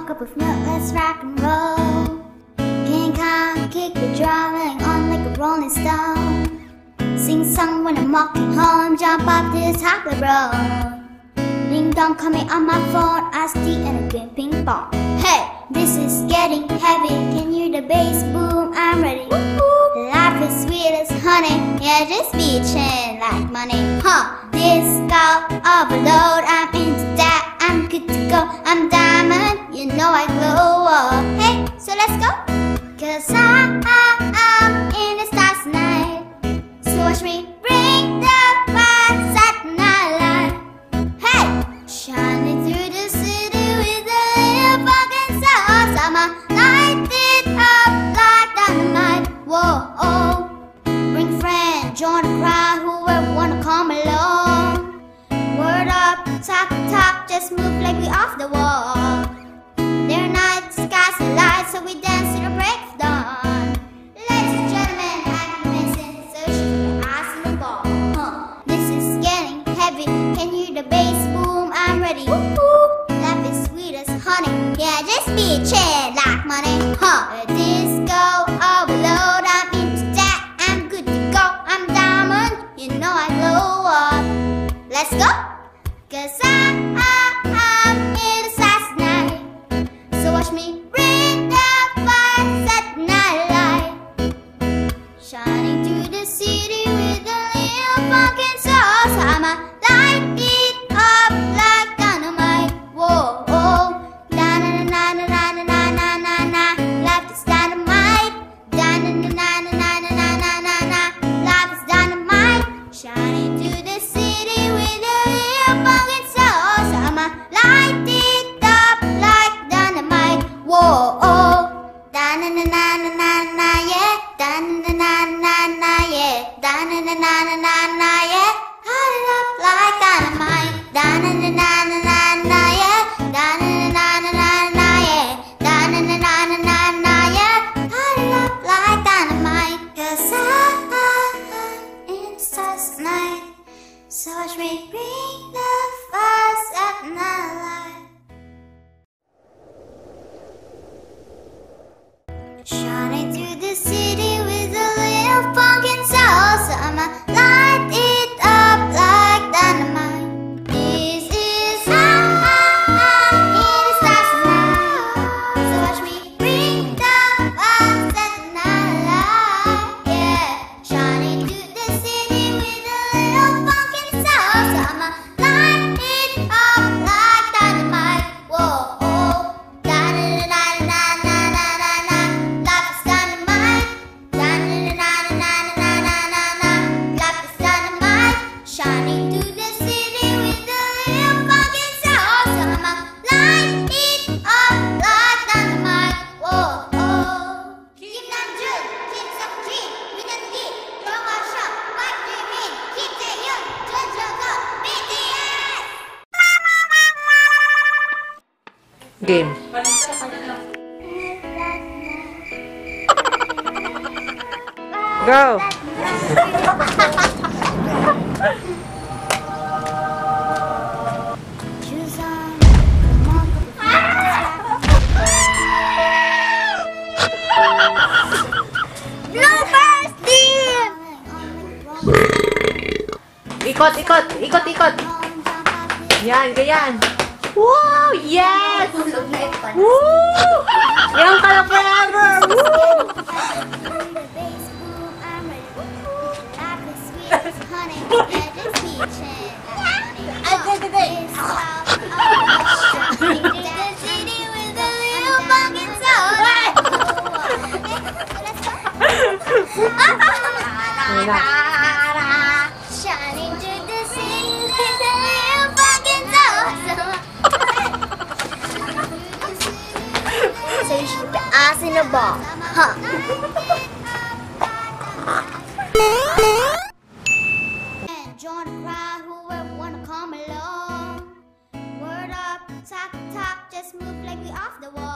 up the cup of milk, let's rock and roll. King Kong, kick the drum, on like a rolling stone. Sing song when I'm walking home, jump up this the road. Ding dong coming on my phone, iced tea and a green ping pong. Hey, this is getting heavy. Can you hear the bass boom? I'm ready. Life is sweet as honey. Yeah, just beaching like money. Huh? Disco overload. side. Like money. Disco overload. I'm. I'm good to go. I'm diamond. You know I up. Let's go. Cause I, yeah. Yeah. It up like dynamite. Yeah. Yeah. Yeah. It up like I'm in. So me bring the at night. Shining through the city Game. Go! ikot, ikot, ikot, ikot. Yan, ganyan. Wow! Yes! Woo! Yung ka forever! Woo! Shining the ball. Huh. and John cried, whoever wanna come along. Word up, just move like we off the wall.